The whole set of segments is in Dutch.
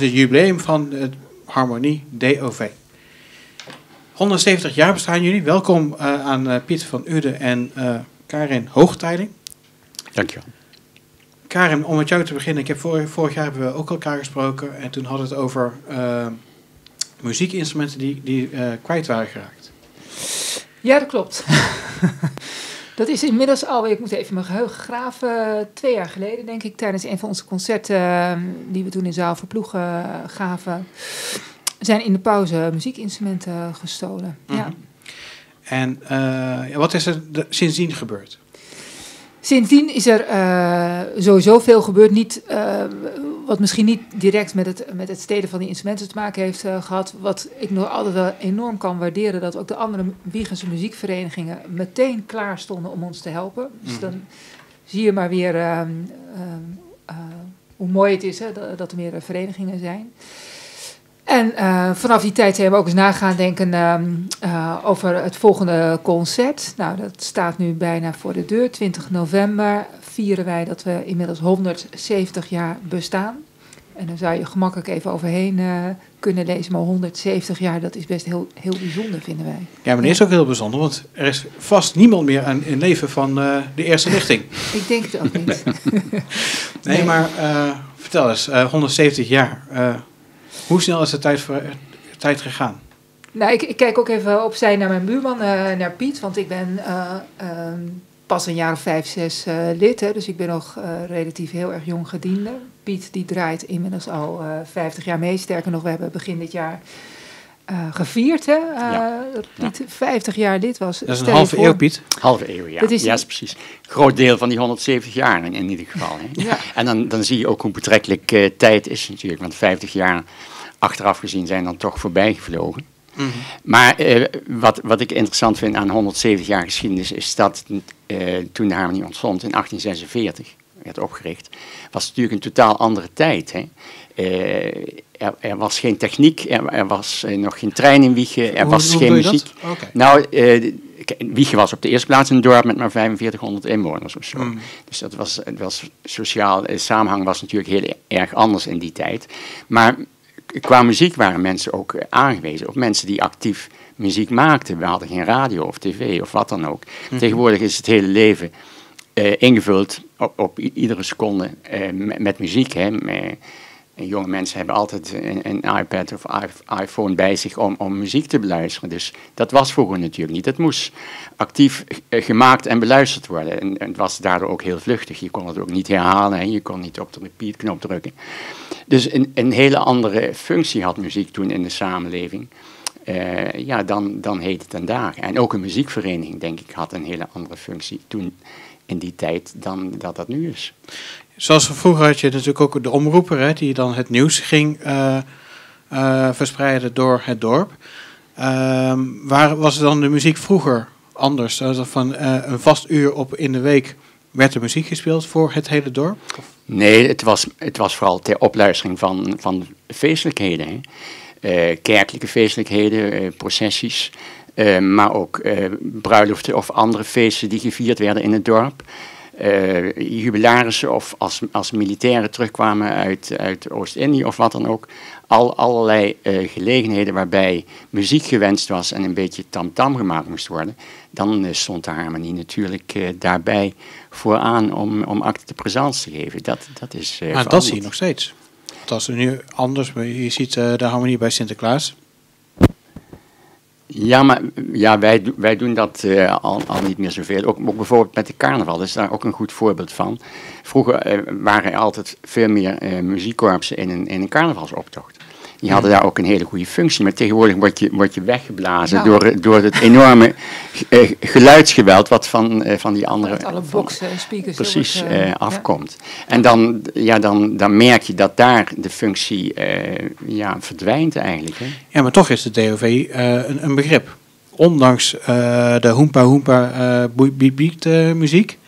het jubileum van het Harmonie DOV. 170 jaar bestaan jullie. Welkom uh, aan uh, Piet van Uden en uh, Karin Hoogteiling. Dankjewel. Karin, om met jou te beginnen. Ik heb vorig, vorig jaar hebben we ook elkaar gesproken. En toen hadden we het over muziekinstrumenten die, die kwijt waren geraakt. Ja, dat klopt. dat is inmiddels al, ik moet even mijn geheugen graven, twee jaar geleden denk ik, tijdens een van onze concerten die we toen in Zaal Verploegen gaven zijn in de pauze muziekinstrumenten gestolen. ja. Mhm. En uh, wat is er sindsdien gebeurd? Sindsdien is er uh, sowieso veel gebeurd. Niet, uh, wat misschien niet direct met het, met het steden van die instrumenten te maken heeft gehad. Wat ik nog altijd wel enorm kan waarderen. Dat ook de andere Wiegense muziekverenigingen meteen klaar stonden om ons te helpen. Dus mhm. dan zie je maar weer ehm, ehm, hoe mooi het is hè, dat, dat er meer verenigingen zijn. En uh, vanaf die tijd zijn we ook eens nagaan denken uh, over het volgende concert. Nou, dat staat nu bijna voor de deur. 20 november vieren wij dat we inmiddels 170 jaar bestaan. En dan zou je gemakkelijk even overheen uh, kunnen lezen. Maar 170 jaar, dat is best heel, heel bijzonder, vinden wij. Ja, maar dat is ook heel bijzonder. Want er is vast niemand meer aan, in leven van de eerste lichting. Ik denk het ook niet. nee, nee, maar vertel eens, 170 jaar hoe snel is de tijd, tijd gegaan? Nou, ik, ik, kijk ook even opzij naar mijn buurman, uh, naar Piet. Want ik ben uh, uh, pas een jaar of vijf, zes eh, lid. Hè, dus ik ben nog relatief heel erg jong gediende. Piet die draait inmiddels al 50 jaar mee. Sterker nog, we hebben begin dit jaar gevierd. Hè, dat Piet 50 jaar lid was. Dat is een halve eeuw, Piet. Halve eeuw, ja. Dat is ja, is precies. Groot deel van die 170 jaar in, in ieder geval. Hè. Ja. En dan, dan zie je ook hoe betrekkelijk tijd is natuurlijk. Want 50 jaar achteraf gezien zijn dan toch voorbij gevlogen. Mhm. Maar eh, wat, wat ik interessant vind aan 170 jaar geschiedenis is dat uh, toen de harmonie ontstond in 1846, werd opgericht, was het natuurlijk een totaal andere tijd. Hè? Uh, er, er, was geen techniek, er, er was nog geen trein in Wiegen, er was geen muziek. Nou, Wiegen was op de eerste plaats een dorp met maar 4500 inwoners of zo. Mhm. Dus dat was, het was sociaal, samenhang was natuurlijk heel erg anders in die tijd. Maar qua muziek waren mensen ook eh, aangewezen op mensen die actief muziek maakten. We hadden geen radio of tv of wat dan ook. Mhm. Tegenwoordig is het hele leven uh, ingevuld op, op iedere seconde uh, met, muziek. Hè. Jonge mensen hebben altijd een, een iPad of iPhone bij zich om, om muziek te beluisteren. Dus dat was vroeger natuurlijk niet. Het moest actief gemaakt en beluisterd worden. En, en, het was daardoor ook heel vluchtig. Je kon het ook niet herhalen. Hè. Je kon niet op de repeat-knop drukken. Dus een, een hele andere functie had muziek toen in de samenleving. Uh, ja, dan, dan heet het vandaag. En ook een muziekvereniging, denk ik, had een hele andere functie toen in die tijd dan dat dat nu is. Zoals vroeger had je natuurlijk ook de omroeper, hè, die dan het nieuws ging uh, uh, verspreiden door het dorp. Ehm, waar was dan de muziek vroeger anders? Van een vast uur op in de week werd er muziek gespeeld voor het hele dorp? Nee, het was, het was vooral ter opluistering van, van feestelijkheden. Kerkelijke feestelijkheden, processies, maar ook bruiloften of andere feesten die gevierd werden in het dorp. Jubilarissen of als, als militairen terugkwamen uit, uit Oost-Indië of wat dan ook. Al, allerlei gelegenheden waarbij muziek gewenst was en een beetje tamtam -tam gemaakt moest worden. Dan stond de harmonie natuurlijk daarbij vooraan om, om acte de présence te geven. Dat, dat is uh, Maar dat zie je nog steeds. Dat is nu anders. Je ziet uh, de harmonie bij Sinterklaas. Ja, maar ja, wij, wij doen dat uh, al, al niet meer zoveel. Ook, ook bijvoorbeeld met de carnaval is daar ook een goed voorbeeld van. Vroeger waren er altijd veel meer muziekkorpsen in een, in een carnavalsoptocht. Die hadden daar ook een hele goede functie. Maar tegenwoordig word je, word je weggeblazen door, door het enorme uh, geluidsgeweld wat van, uh, van die andere... Met alle boxen en speakers. Precies, uh, afkomt. Ja. En dan, ja, dan, dan merk je dat daar de functie ja, verdwijnt eigenlijk. Hè? Ja, maar toch is de DOV een, een, begrip. Ondanks de hoempa hoempa beat beat muziek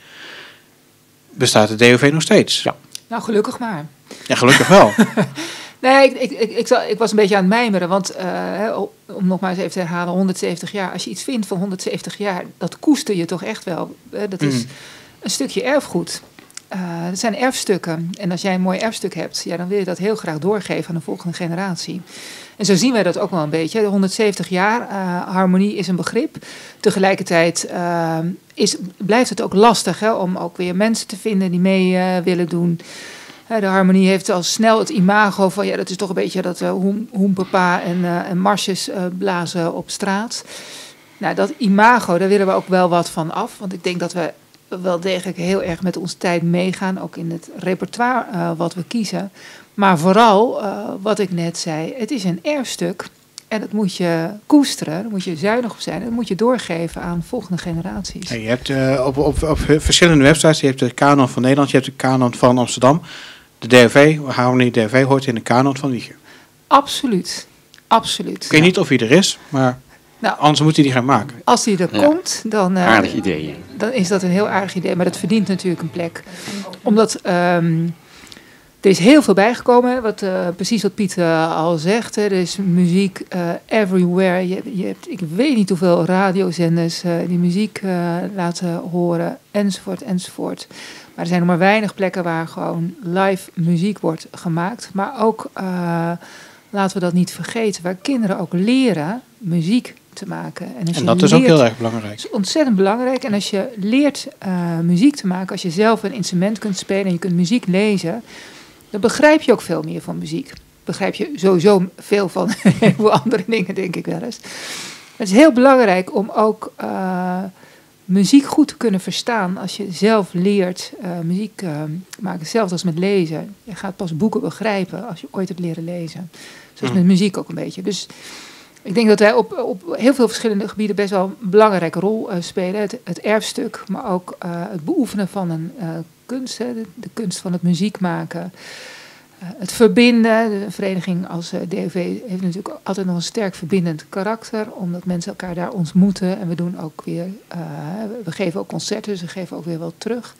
bestaat de DOV nog steeds. Ja. Nou, gelukkig maar. Ja, gelukkig wel. Nee, ik, ik, ik, ik, was een beetje aan het mijmeren. Want uh, om nog maar eens even te herhalen, 170 jaar. Als je iets vindt van 170 jaar, dat koester je toch echt wel. dat is mm. een stukje erfgoed. uh, dat zijn erfstukken. En als jij een mooi erfstuk hebt, ja, dan wil je dat heel graag doorgeven aan de volgende generatie. En zo zien wij dat ook wel een beetje. De 170 jaar, uh, harmonie is een begrip. Tegelijkertijd uh, is, blijft het ook lastig hè, om ook weer mensen te vinden die mee willen doen. De harmonie heeft al snel het imago van, ja, dat is toch een beetje dat hoem, hoempapa en, en marsjes blazen op straat. Nou, dat imago, daar willen we ook wel wat van af. Want ik denk dat we wel degelijk heel erg met onze tijd meegaan, ook in het repertoire wat we kiezen. Maar vooral, wat ik net zei, het is een erfstuk. En dat moet je koesteren, daar moet je zuinig op zijn. En dat moet je doorgeven aan volgende generaties. je hebt op, op, op verschillende websites, je hebt de kanon van Nederland, je hebt de kanon van Amsterdam. De DRV, Harmonie DRV hoort in de kanon van Wiegen. Absoluut, absoluut. Ik weet niet of hij er is, maar... Nou, Anders moet hij die gaan maken. Als hij er komt, dan, uh, aardig idee. dan is dat een heel aardig idee. Maar dat verdient natuurlijk een plek. Omdat um, er is heel veel bijgekomen. Wat, uh, precies wat Piet uh, al zegt. Hè. Er is muziek everywhere. Je, je, hebt, ik weet niet hoeveel radiozenders die muziek laten horen. Enzovoort, enzovoort. Maar er zijn nog maar weinig plekken waar gewoon live muziek wordt gemaakt. Maar ook, laten we dat niet vergeten, waar kinderen ook leren muziek te maken. En, en dat is ook heel erg belangrijk. is ontzettend belangrijk. En als je leert muziek te maken, als je zelf een instrument kunt spelen en je kunt muziek lezen, dan begrijp je ook veel meer van muziek. Begrijp je sowieso veel van andere dingen, denk ik wel eens. Het is heel belangrijk om ook uh, muziek goed te kunnen verstaan als je zelf leert uh, muziek maken. Zelfs als met lezen. Je gaat pas boeken begrijpen als je ooit hebt leren lezen. Zoals mm. met muziek ook een beetje. Dus ik denk dat wij op, op heel veel verschillende gebieden best wel een belangrijke rol spelen. Het, het, erfstuk, maar ook het beoefenen van een kunst, hè, de, de, kunst van het muziek maken. het verbinden, de vereniging als DOV heeft natuurlijk altijd nog een sterk verbindend karakter, omdat mensen elkaar daar ontmoeten. En we doen ook weer, we geven ook concerten, dus we geven ook weer wel terug.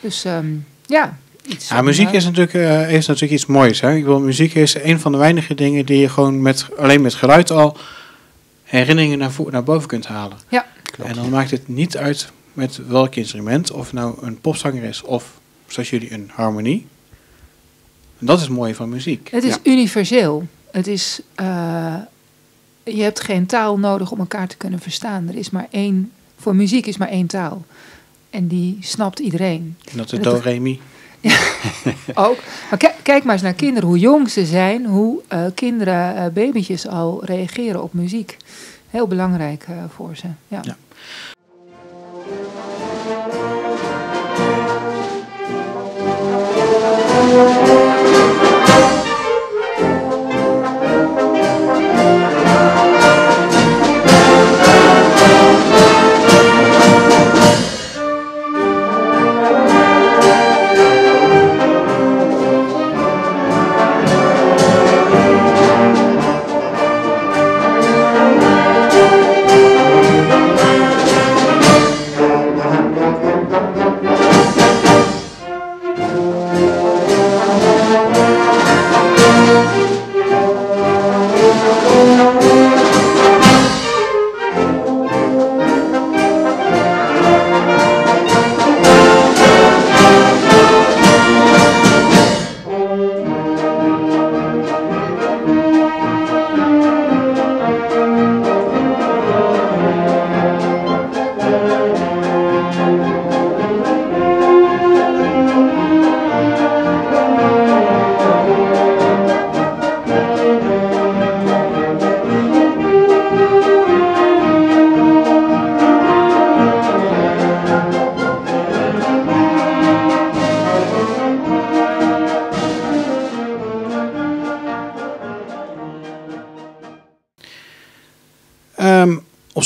Dus um, ja, ja, muziek is natuurlijk, uh, is natuurlijk iets moois. Hè? Ik wil, muziek is een van de weinige dingen die je gewoon met, alleen met geluid al herinneringen naar, naar boven kunt halen. Ja, klopt. En dan maakt het niet uit met welk instrument, of nou een popzanger is of zoals jullie een harmonie. En dat is het mooie van muziek. Het is universeel. Het is, uh, je hebt geen taal nodig om elkaar te kunnen verstaan. Er is maar één, voor muziek is maar één taal. En die snapt iedereen. En dat is do, re, mi. Ja, ook. Maar kijk maar eens naar kinderen, hoe jong ze zijn, hoe uh, kinderen, uh, babytjes al reageren op muziek. Heel belangrijk uh, voor ze. ja. ja.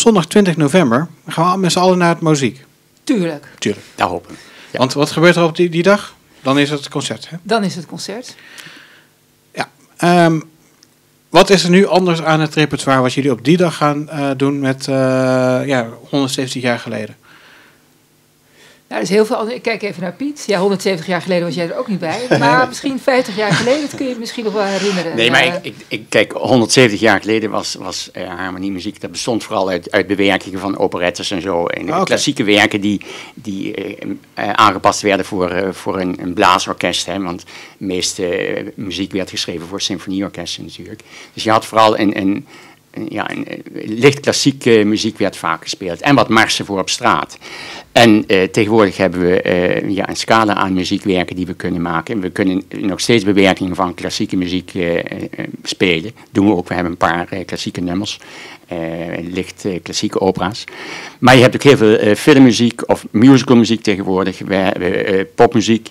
Zondag 20 november gaan we met z'n allen naar het muziek. Tuurlijk. Tuurlijk. Daar hopen we. Ja. Want wat gebeurt er op die, die dag? Dan is het concert, hè? Dan is het concert. Ja. Um, wat is er nu anders aan het repertoire wat jullie op die dag gaan uh, doen met uh, ja, 170 jaar geleden? Nou, er is heel veel. Ik kijk even naar Piet. Ja, 170 jaar geleden was jij er ook niet bij. Maar misschien 50 jaar geleden, dat kun je je misschien nog wel herinneren. Nee, maar Eh, ik, ik, ik- kijk, 170 jaar geleden was, was eh, harmoniemuziek, dat bestond vooral uit, uit bewerkingen van operettes en zo. En Ah, klassieke werken die, die eh, aangepast werden voor, voor een, een blaasorkest. Hè, want de meeste muziek werd geschreven voor symfonieorkesten natuurlijk. Dus je had vooral een, een, ja, een, licht klassieke muziek werd vaak gespeeld. En wat marsen voor op straat. En eh, tegenwoordig hebben we eh, ja, een scala aan muziekwerken die we kunnen maken. We kunnen nog steeds bewerkingen van klassieke muziek eh, spelen. Doen we ook. We hebben een paar klassieke nummers. licht klassieke opera's. Maar je hebt ook heel veel filmmuziek of musicalmuziek tegenwoordig. Popmuziek.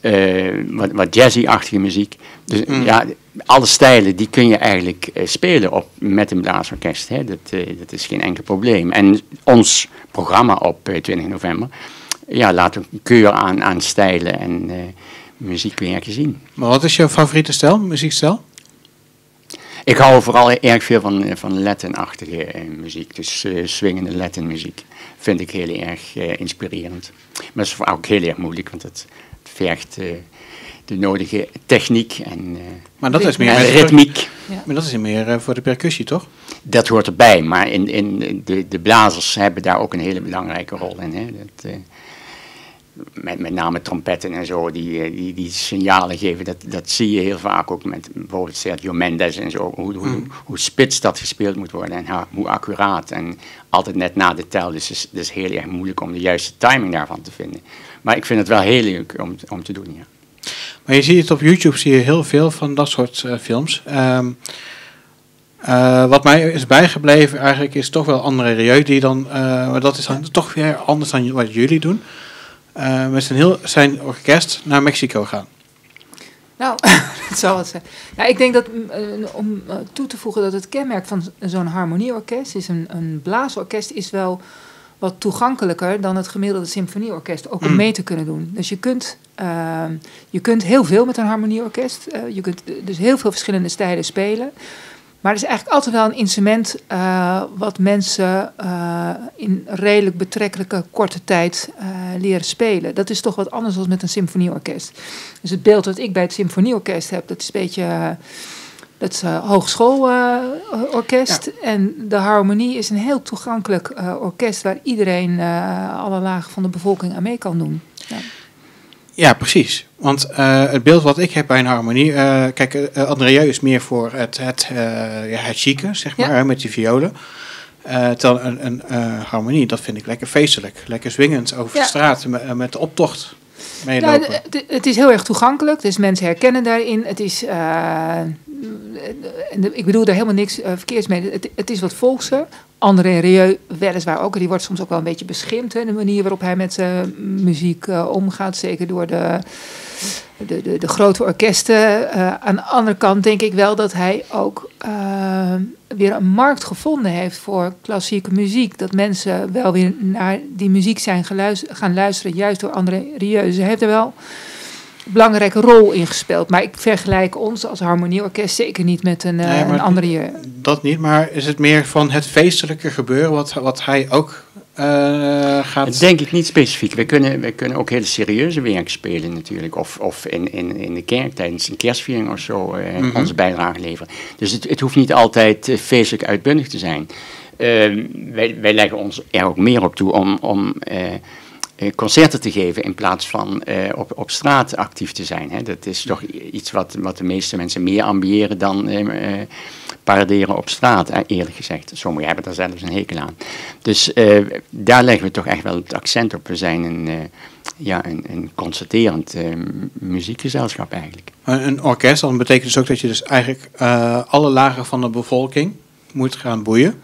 Eh, wat, wat jazzy-achtige muziek. Dus ja, alle stijlen die kun je eigenlijk eh, spelen op, met een blaasorkest. Hè. Dat, eh, dat is geen enkel probleem. En ons programma op eh, 20 november ja, laat een keur aan, aan stijlen en eh, muziekwerken zien. Maar wat is jouw favoriete stijl, muziekstijl? Ik hou vooral erg veel van, van Latin-achtige muziek. Dus eh, swingende Latin-muziek vind ik heel erg inspirerend. Maar dat is ook heel erg moeilijk, want het vergt eh, de nodige techniek en, eh, Maar dat is meer, en ritmiek. maar dat is meer eh, voor de percussie, toch? Dat hoort erbij, maar in, in de, de blazers hebben daar ook een hele belangrijke rol in. Hè. Dat, eh, met, met name trompetten en zo, die, eh, die, die signalen geven, dat, dat zie je heel vaak ook met bijvoorbeeld Sergio Mendes en zo. Hoe, hoe, hoe spits dat gespeeld moet worden en ha- hoe accuraat. En altijd net na de tel, dus het is, is heel erg moeilijk om de juiste timing daarvan te vinden. Maar ik vind het wel heel leuk om, om te doen, ja. Maar je ziet het op YouTube, zie je heel veel van dat soort eh, films. Ehm, eh, wat mij is bijgebleven eigenlijk is toch wel André Rieu, die dan, maar dat is dan toch weer anders dan wat jullie doen, eh, met zijn, heel, zijn orkest naar Mexico gaan. Nou, het zal het zijn. Ja, ik denk dat, mm, eh, om eh, toe te voegen dat het kenmerk van zo'n harmonieorkest is een, een blaasorkest is wel wat toegankelijker dan het gemiddelde symfonieorkest, ook om Mm. mee te kunnen doen. Dus je kunt, ehm, je kunt heel veel met een harmonieorkest. eh, je kunt eh, dus heel veel verschillende stijlen spelen. Maar er is eigenlijk altijd wel een instrument eh, wat mensen eh, in redelijk betrekkelijke korte tijd eh, leren spelen. Dat is toch wat anders dan met een symfonieorkest. Dus het beeld dat ik bij het symfonieorkest heb, dat is een beetje dat is hogeschoolorkest. en de harmonie is een heel toegankelijk orkest waar iedereen alle lagen van de bevolking aan mee kan doen. Ja. Ja, precies. Want eh, het beeld wat ik heb bij een harmonie, eh, kijk, uh, André is meer voor het, het, uh, ja, het chique, zeg maar, Ja. hè, met die violen. Terwijl een, een harmonie, dat vind ik lekker feestelijk. Lekker zwingend over Ja. de straat met, met de optocht Meelopen. het, het is heel erg toegankelijk, dus mensen herkennen daarin. Het is, uh, ik bedoel daar helemaal niks uh, verkeerds mee. Het, het, is wat volkser. André Rieu weliswaar ook. Die wordt soms ook wel een beetje beschimpt. Hè, de manier waarop hij met zijn muziek uh, omgaat. Zeker door de, de, de, de grote orkesten. Uh, aan de andere kant denk ik wel dat hij ook uh, weer een markt gevonden heeft voor klassieke muziek. Dat mensen wel weer naar die muziek zijn gaan luisteren. Juist door André Rieu. Dus hij heeft er wel belangrijke rol in gespeeld. Maar ik vergelijk ons als harmonieorkest zeker niet met een, Nee, uh, een andere. Dat niet, maar is het meer van het feestelijke gebeuren wat, wat hij ook uh, gaat... Dat denk ik niet specifiek. We kunnen, we kunnen ook hele serieuze werken spelen natuurlijk. Of, of in, in, in de kerk tijdens een kerstviering of zo uh, mm -hmm. onze bijdrage leveren. Dus het, het hoeft niet altijd feestelijk uitbundig te zijn. wij, wij leggen ons er ook meer op toe om... om concerten te geven in plaats van op, op straat actief te zijn. Hè. Dat is toch iets wat, wat de meeste mensen meer ambiëren dan paraderen op straat, eerlijk gezegd. Sommigen hebben daar zelfs een hekel aan. Dus daar leggen we toch echt wel het accent op. We zijn een, ja, een, een concerterend muziekgezelschap eigenlijk. Een orkest, dan betekent dus ook dat je dus eigenlijk alle lagen van de bevolking moet gaan boeien.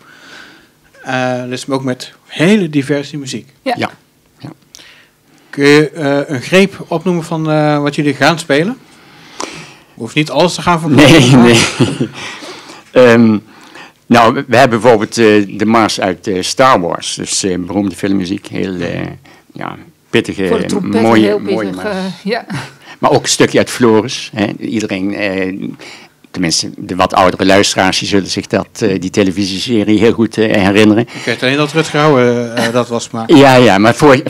dus ook met hele diverse muziek. Ja. ja. Kun je uh, een greep opnoemen van uh, wat jullie gaan spelen? Hoeft niet alles te gaan verkopen. Nee, nee. Um, nou, we hebben bijvoorbeeld uh, de mars uit Star Wars. Dus beroemde filmmuziek. Heel ja, pittige, mooie, heel mooie pittig, ja. Maar ook een stukje uit Floris. Hè. Iedereen tenminste de wat oudere luisteraars, die zullen zich dat, uh, die televisieserie heel goed uh, herinneren. Ik weet alleen dat Rutger Hauer uh, dat was, maar... Ja, ja, maar voor,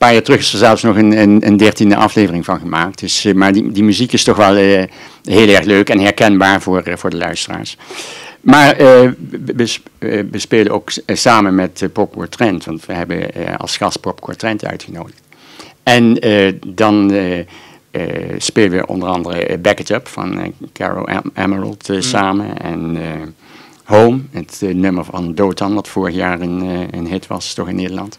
paar jaar terug is er zelfs nog een, een, een dertiende aflevering van gemaakt. Dus, eh, maar die, die muziek is toch wel uh, heel erg leuk en herkenbaar voor, uh, voor de luisteraars. Maar we, we, spelen ook samen met Popcore Trend, want we hebben als gast Popcore Trend uitgenodigd. En dan spelen we onder andere Back It Up van Carol Emerald mm. samen en... Home, het nummer van Dotan, wat vorig jaar een, een hit was, toch in Nederland.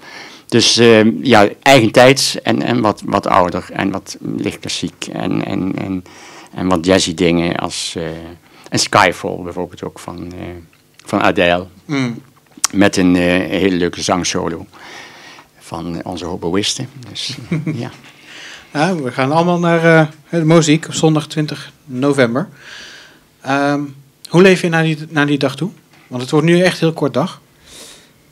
Dus uh, ja, eigentijds en, en wat, wat ouder en wat licht klassiek en, en, en, en wat jazzy dingen als uh, en Skyfall bijvoorbeeld ook van, uh, van Adele. Mm. Met een hele leuke zangsolo van onze hoboïsten. Dus, ja. We gaan allemaal naar de muziek op zondag 20 november. Um, hoe leef je naar die, naar die dag toe? Want het wordt nu echt een heel kort dag.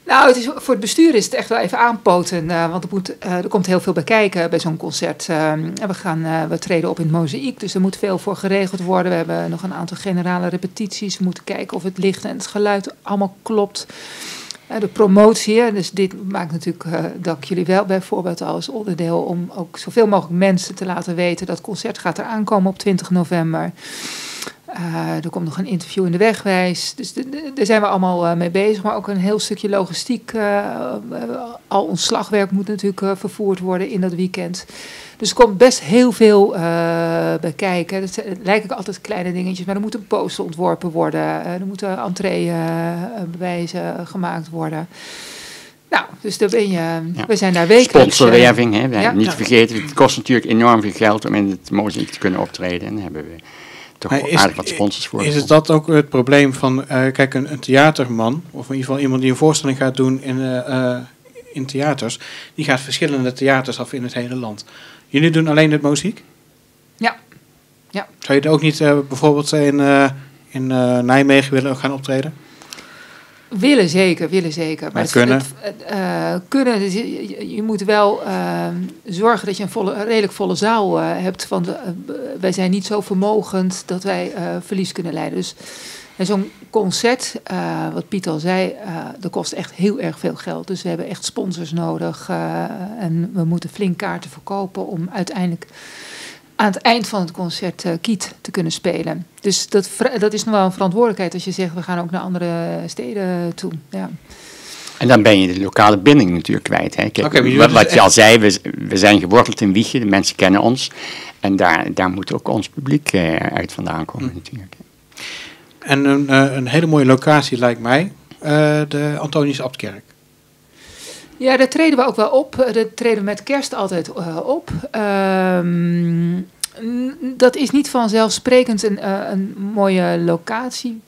Nou, het is, voor het bestuur is het echt wel even aanpoten. Uh, want er, moet, uh, er komt heel veel bij kijken bij zo'n concert. Uh, we, gaan, we treden op in het mozaïek, dus er moet veel voor geregeld worden. We hebben nog een aantal generale repetities. We moeten kijken of het licht en het geluid allemaal klopt. de promotie, dus dit maakt natuurlijk dat jullie wel bijvoorbeeld als onderdeel... om ook zoveel mogelijk mensen te laten weten dat concert gaat eraan komen op 20 november... Uh, er komt nog een interview in de wegwijs. Dus daar zijn we allemaal uh, mee bezig. Maar ook een heel stukje logistiek. Uh, al ons slagwerk moet natuurlijk vervoerd worden in dat weekend. Dus er komt best heel veel bij kijken. Het lijken altijd kleine dingetjes. Maar er moet een poster ontworpen worden. er moeten entreebewijzen gemaakt worden. Nou, dus daar ben je, we zijn daar wekelijks... Sponsorwerving, hè, ja. niet vergeten. Het kost natuurlijk enorm veel geld om in het muziek te kunnen optreden. En hebben we toch is, aardig wat sponsors voor. Is het dat ook het probleem van, uh, kijk, een, een, theaterman, of in ieder geval iemand die een voorstelling gaat doen in, uh, in theaters, die gaat verschillende theaters af in het hele land. Jullie doen alleen het muziek? Ja. ja. Zou je het ook niet bijvoorbeeld in, in Nijmegen willen gaan optreden? Willen zeker, willen zeker. Maar, kunnen? uh, kunnen, dus je, je, moet wel uh, zorgen dat je een, volle, redelijk volle zaal uh, hebt. Want wij zijn niet zo vermogend dat wij verlies kunnen leiden. Dus zo'n concert, wat Piet al zei, dat kost echt heel erg veel geld. Dus we hebben echt sponsors nodig. en we moeten flink kaarten verkopen om uiteindelijk aan het eind van het concert uh, Kiet te kunnen spelen. Dus dat, dat is nog wel een verantwoordelijkheid als je zegt we gaan ook naar andere steden toe. Ja. En dan ben je de lokale binding natuurlijk kwijt. Hè. Kijk, wat, wat je al zei, we, we zijn geworteld in Wiegen, de mensen kennen ons. En daar, daar moet ook ons publiek uh, uit vandaan komen hm. natuurlijk. En een, uh, een hele mooie locatie lijkt mij, de Antonius Abtkerk. Ja, daar treden we ook wel op. Eh, daar treden we met kerst altijd uh, op. Um, dat is niet vanzelfsprekend een, uh, een mooie locatie.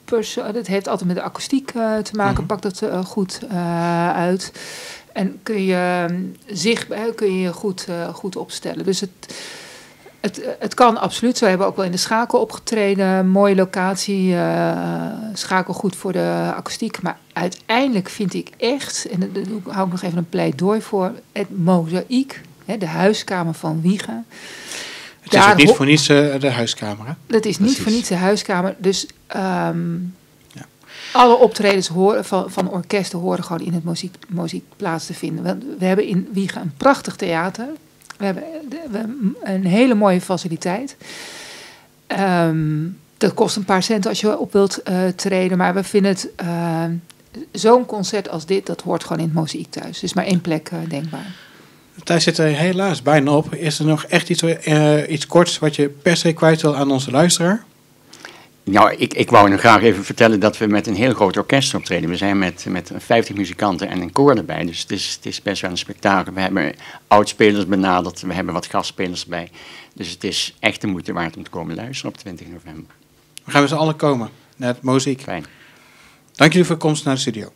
Dat heeft altijd met de akoestiek te maken. Mm Pakt dat goed uit. En kun je zich kun je goed, goed opstellen. Dus het het, het kan absoluut. We hebben ook wel in de schakel opgetreden. Mooie locatie. Uh, schakel goed voor de akoestiek. Maar uiteindelijk vind ik echt, en daar hou ik nog even een pleidooi voor, het mozaïek, hè, de huiskamer van Wiegen. Het is ook niet voor niets uh, de huiskamer. Hè? Dat is niet voor niets de huiskamer. Dus um, ja. alle optredens horen, van, van orkesten horen gewoon in het muziek, muziek plaats te vinden. We hebben in Wiegen een prachtig theater. We hebben, een hele mooie faciliteit. Um, dat kost een paar cent als je op wilt uh, treden. Maar we vinden het... Uh, Zo'n concert als dit, dat hoort gewoon in het mozaïek thuis. Dus maar één plek uh, denkbaar. Daar zit er helaas bijna op. Is er nog echt iets, iets korts wat je per se kwijt wil aan onze luisteraar? Nou, ik, ik wou nog graag even vertellen dat we met een heel groot orkest optreden. We zijn met, met 50 muzikanten en een koor erbij. Dus het is, het is best wel een spektakel. We hebben oudspelers benaderd, we hebben wat gastspelers erbij. Dus het is echt de moeite waard om te komen luisteren op 20 november. We gaan z'n allen komen naar het muziek. Fijn. Dank jullie voor de komst naar de studio.